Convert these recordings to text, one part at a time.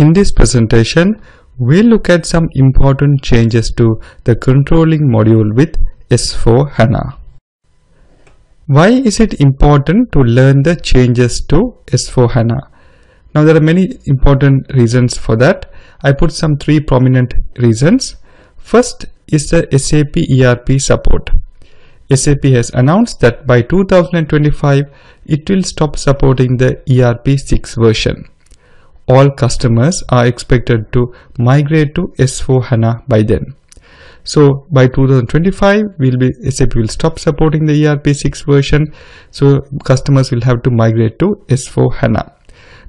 In this presentation, we'll look at some important changes to the controlling module with S4 HANA. Why is it important to learn the changes to S4 HANA? Now there are many important reasons for that. I put some three prominent reasons. First is the SAP ERP support. SAP has announced that by 2025 it will stop supporting the ERP 6 version. All customers are expected to migrate to S4 HANA by then. So by 2025 will be SAP will stop supporting the ERP 6 version so customers will have to migrate to S4 HANA.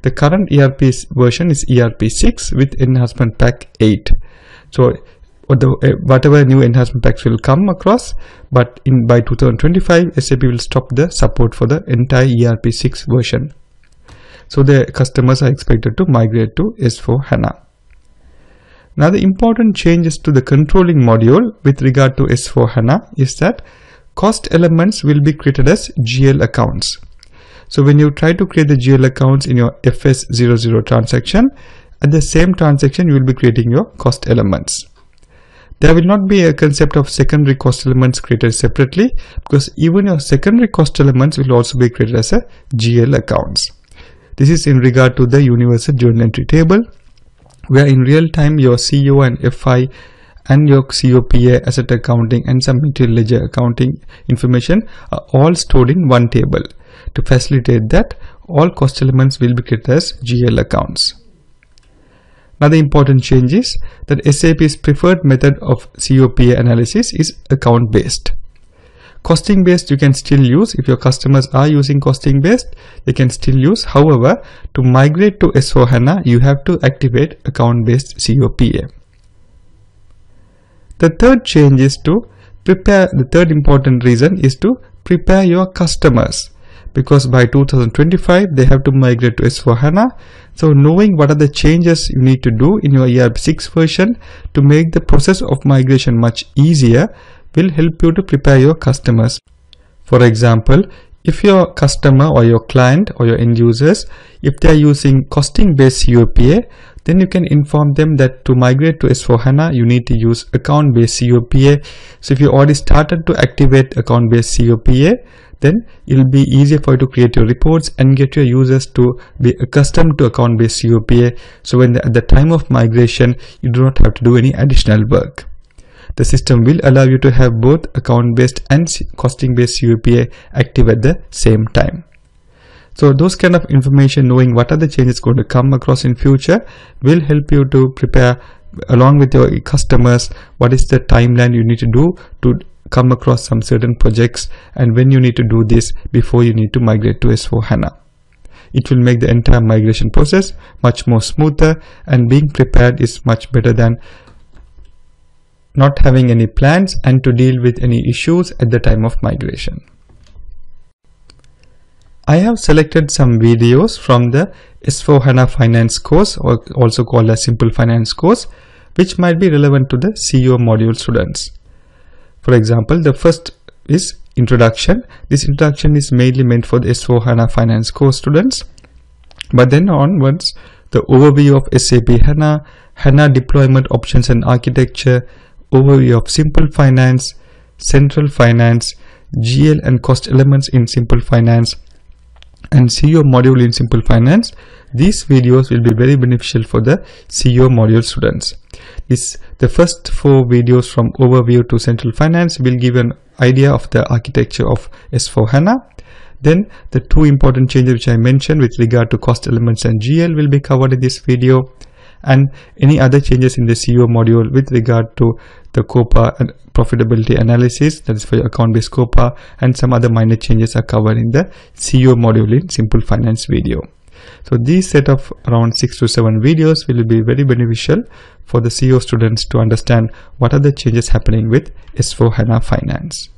The current ERP version is ERP 6 with enhancement pack 8. So eh, whatever new enhancement packs will come across but in by 2025 SAP will stop the support for the entire ERP 6 version. So the customers are expected to migrate to S4 HANA. Now the important changes to the controlling module with regard to S4 HANA is that cost elements will be created as GL accounts. So when you try to create the GL accounts in your FS00 transaction, at the same transaction you will be creating your cost elements. There will not be a concept of secondary cost elements created separately because even your secondary cost elements will also be created as a GL accounts. This is in regard to the universal journal entry table where in real time your CO and FI and your COPA asset accounting and some material ledger accounting information are all stored in one table. To facilitate that, all cost elements will be created as GL accounts. Another important change is that SAP's preferred method of COPA analysis is account based. Costing based you can still use if your customers are using costing based they can still use however to migrate to S4 HANA you have to activate account based COPA. The third change is to prepare the third important reason is to prepare your customers because by 2025 they have to migrate to S4 HANA. So knowing what are the changes you need to do in your ERP6 version to make the process of migration much easier will help you to prepare your customers. For example, if your customer or your client or your end users, if they are using costing based COPA, then you can inform them that to migrate to S4 HANA, you need to use account based COPA. So if you already started to activate account based COPA, then it will be easier for you to create your reports and get your users to be accustomed to account based COPA. So when at the time of migration, you do not have to do any additional work. The system will allow you to have both account based and costing based COPA active at the same time. So those kind of information knowing what are the changes going to come across in future will help you to prepare along with your customers what is the timeline you need to do to come across some certain projects and when you need to do this before you need to migrate to S4 HANA. It will make the entire migration process much more smoother and being prepared is much better than not having any plans and to deal with any issues at the time of migration. I have selected some videos from the S4 HANA Finance course or also called a Simple Finance course which might be relevant to the CO module students. For example, the first is introduction. This introduction is mainly meant for the S4 HANA Finance course students. But then onwards, the overview of SAP HANA, HANA deployment options and architecture, overview of simple finance, central finance, GL and cost elements in simple finance, and CO module in simple finance. These videos will be very beneficial for the CO module students. This, the first four videos from overview to central finance will give an idea of the architecture of S4 HANA. Then the two important changes which I mentioned with regard to cost elements and GL will be covered in this video and any other changes in the CO module with regard to the COPA and profitability analysis that is for your account based COPA and some other minor changes are covered in the CO module in simple finance video. So these set of around 6 to 7 videos will be very beneficial for the CO students to understand what are the changes happening with S4 HANA Finance.